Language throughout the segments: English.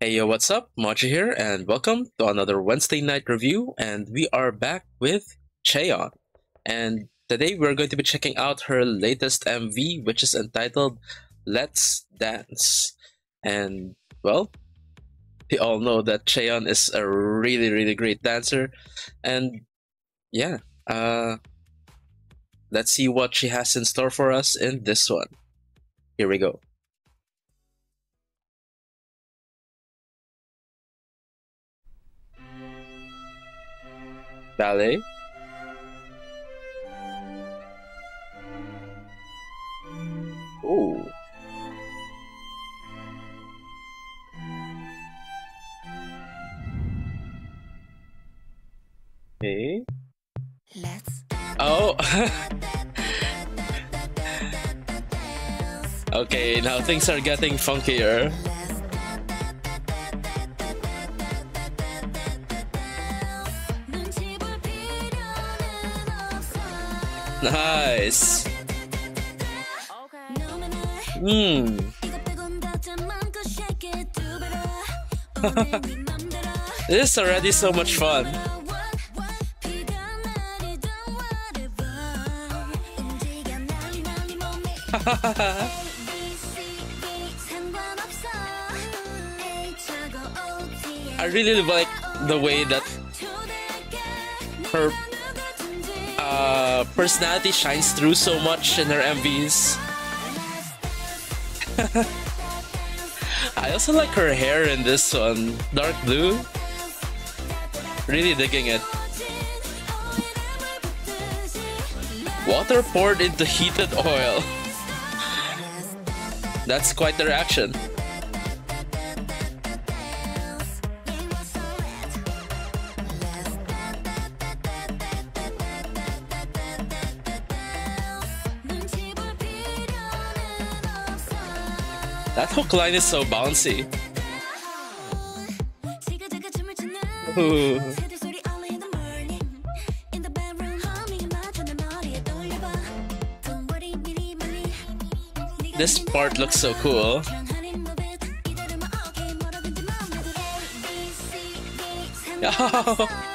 Hey yo, what's up? Mochi here, and welcome to another Wednesday night review. And we are back with Chaeyeon. And today we're going to be checking out her latest MV, which is entitled Let's Dance. And well, we all know that Chaeyeon is a really, really great dancer. And yeah, uh, let's see what she has in store for us in this one. Here we go. Ballet. Ooh. Okay. Let's Oh. okay, now things are getting funkier. Nice. Hmm. this is already so much fun. I really like the way that her personality shines through so much in her MVs. I also like her hair in this one, dark blue. Really digging it. Water poured into heated oil. That's quite the reaction. That hook line is so bouncy. This part looks so cool.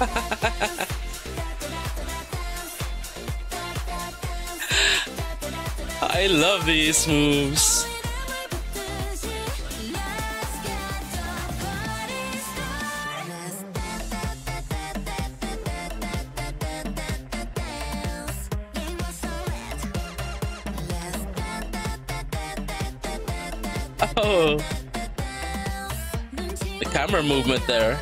I love these moves. Oh, the camera movement there.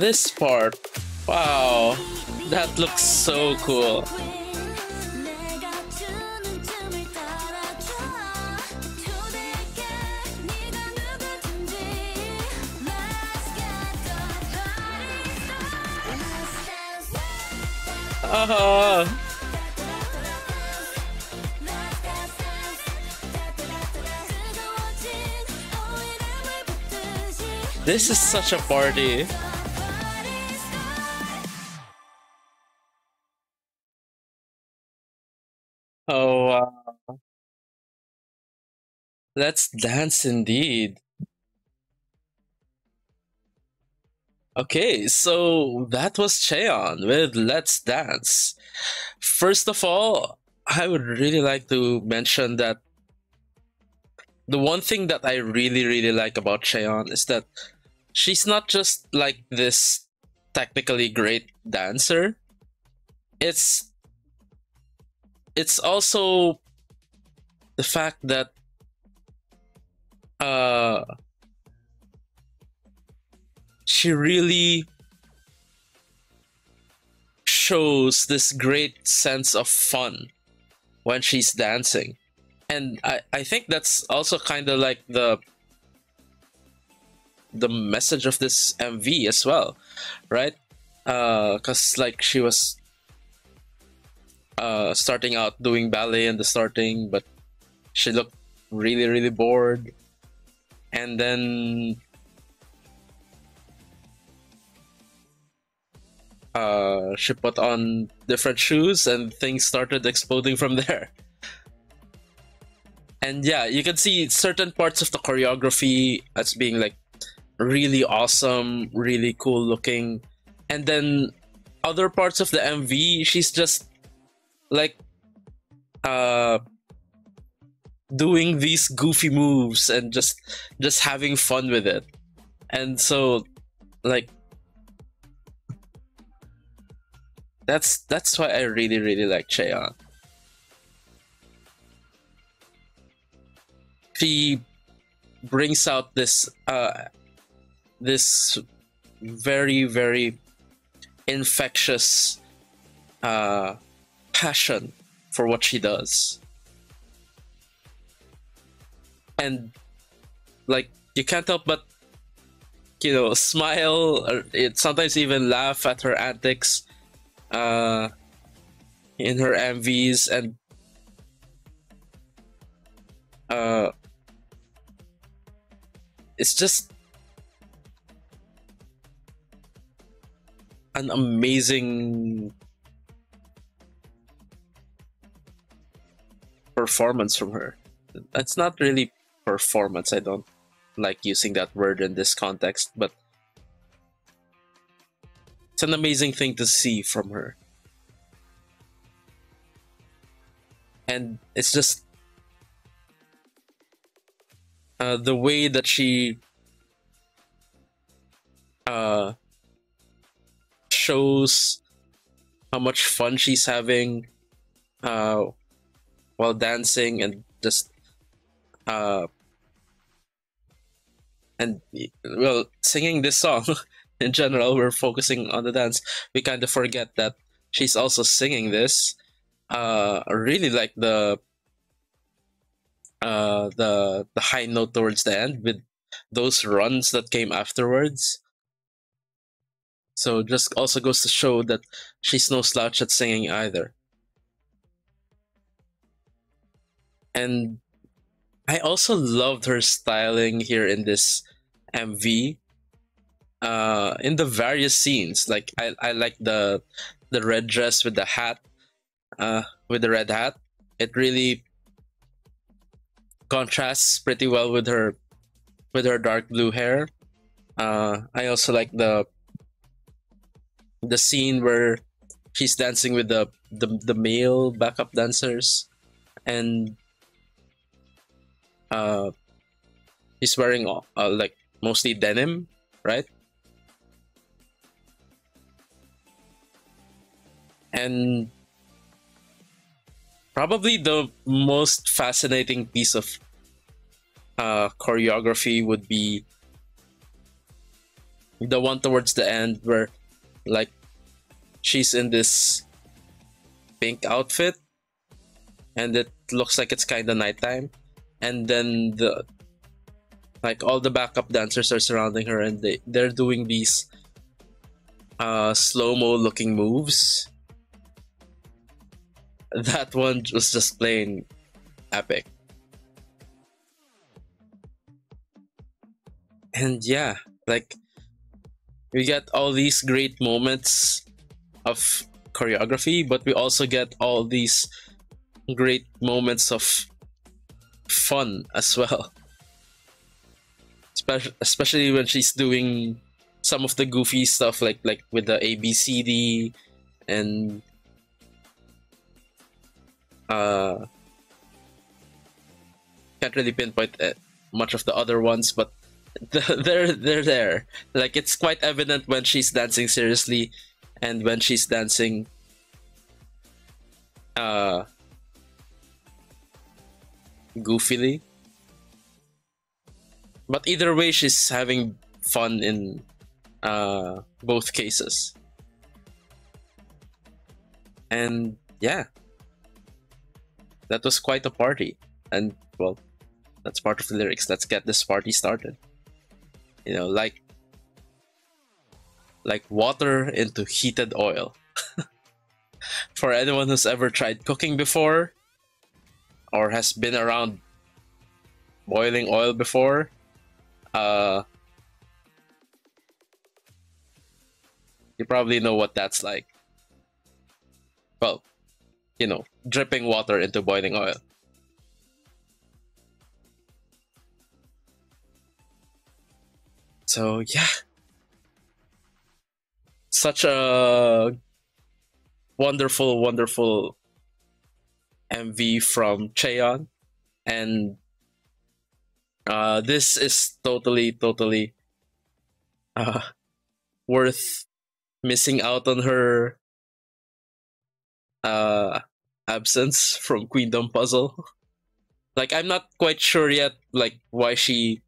This part. Wow. That looks so cool. Uh-huh. This is such a party. Oh, wow. Let's dance indeed. Okay, so that was Chaeyeon with Let's Dance. First of all, I would really like to mention that the one thing that I really, really like about Chaeyeon is that she's not just like this technically great dancer. It's it's also the fact that uh she really shows this great sense of fun when she's dancing and i i think that's also kind of like the the message of this MV as well, right? uh Because like she was uh, starting out doing ballet in the starting, but she looked really really bored, and then uh, she put on different shoes and things started exploding from there. And yeah, you can see certain parts of the choreography as being like really awesome, really cool looking. And then other parts of the MV, she's just like uh doing these goofy moves and just just having fun with it. And so like that's that's why I really really like Chaeyeon. She brings out this uh this very very infectious uh passion for what she does. And like you can't help but you know smile or it sometimes even laugh at her antics uh, in her MVs and uh, it's just an amazing performance from her. That's not really performance. I don't like using that word in this context, but it's an amazing thing to see from her. And it's just uh, the way that she uh, shows how much fun she's having uh, while dancing and just uh, and well singing this song in general we're focusing on the dance. We kind of forget that she's also singing this. Uh really like the uh the the high note towards the end with those runs that came afterwards. So just also goes to show that she's no slouch at singing either and i also loved her styling here in this mv uh in the various scenes. Like i i like the the red dress with the hat uh with the red hat. It really contrasts pretty well with her with her dark blue hair. Uh i also like the the scene where she's dancing with the the, the male backup dancers. And uh he's wearing uh, like mostly denim right? And probably the most fascinating piece of uh, choreography would be the one towards the end where like she's in this pink outfit and it looks like it's kind of nighttime and then the like all the backup dancers are surrounding her and they, they're doing these uh, slow-mo looking moves that one was just plain epic. And yeah, like we get all these great moments of choreography, but we also get all these great moments of fun as well. Especially, especially when she's doing some of the goofy stuff like like with the ABCD and uh, can't really pinpoint uh, much of the other ones, but they're they're there. Like it's quite evident when she's dancing seriously, and when she's dancing. Uh, goofily. But either way, she's having fun in uh, both cases. And yeah, that was quite a party. And well, that's part of the lyrics. Let's get this party started. You know, like like water into heated oil. For anyone who's ever tried cooking before or has been around boiling oil before, uh you probably know what that's like. Well, you know, dripping water into boiling oil. So yeah, such a wonderful, wonderful MV from Chaeyeon, and uh, this is totally, totally uh, worth missing out on her uh, absence from Queendom Puzzle. like I'm not quite sure yet, like why she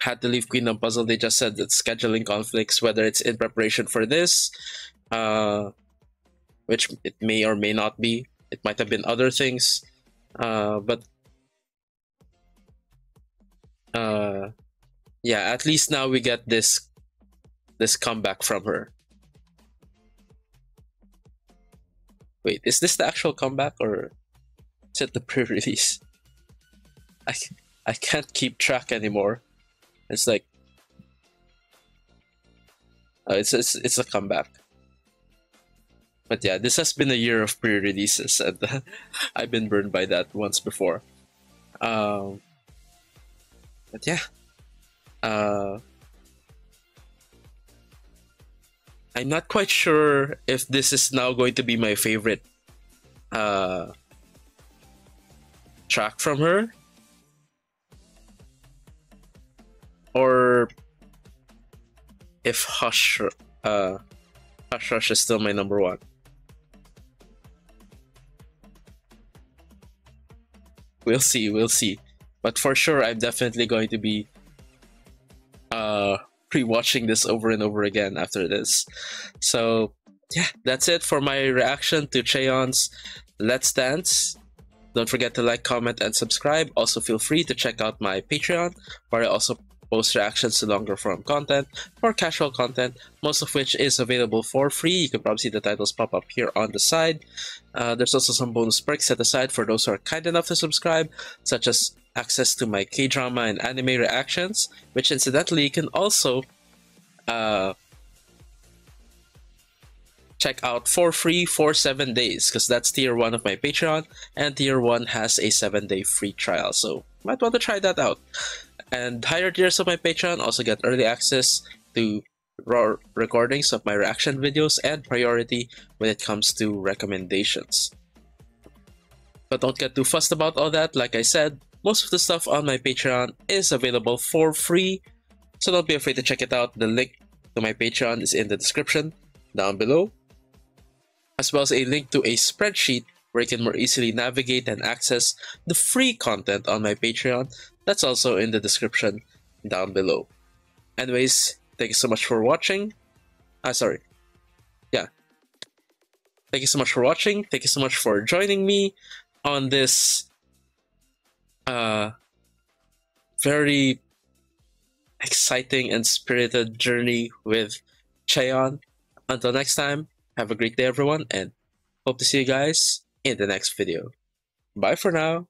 had to leave Queendom Puzzle. They just said that scheduling conflicts, whether it's in preparation for this, uh, which it may or may not be. It might have been other things, uh, but uh, yeah, at least now we get this this comeback from her. Wait, is this the actual comeback or is it the pre-release? I I can't keep track anymore. It's like uh, it's, it's it's a comeback. But yeah, this has been a year of pre-releases, and I've been burned by that once before. Um, but yeah, uh, I'm not quite sure if this is now going to be my favorite uh, track from her or if Hush uh Hush Rush is still my number one. We'll see, we'll see. But for sure I'm definitely going to be uh pre-watching this over and over again after this. So yeah, that's it for my reaction to Chaeyeon's Let's Dance. Don't forget to like, comment, and subscribe. Also, feel free to check out my Patreon, where I also post reactions to longer form content or casual content, most of which is available for free. You can probably see the titles pop up here on the side. Uh, there's also some bonus perks set aside for those who are kind enough to subscribe, such as access to my K-drama and anime reactions, which incidentally you can also uh, check out for free for 7 days, because that's tier 1 of my Patreon, and tier 1 has a 7-day free trial, so might want to try that out. And higher tiers of my Patreon also get early access to raw recordings of my reaction videos and priority when it comes to recommendations. But don't get too fussed about all that, like I said, most of the stuff on my Patreon is available for free, so don't be afraid to check it out. The link to my Patreon is in the description down below, as well as a link to a spreadsheet where you can more easily navigate and access the free content on my Patreon. That's also in the description down below. Anyways, thank you so much for watching. Ah, sorry. Yeah. Thank you so much for watching. Thank you so much for joining me on this uh very exciting and spirited journey with Chaeyeon. Until next time, have a great day everyone and hope to see you guys in the next video. Bye for now.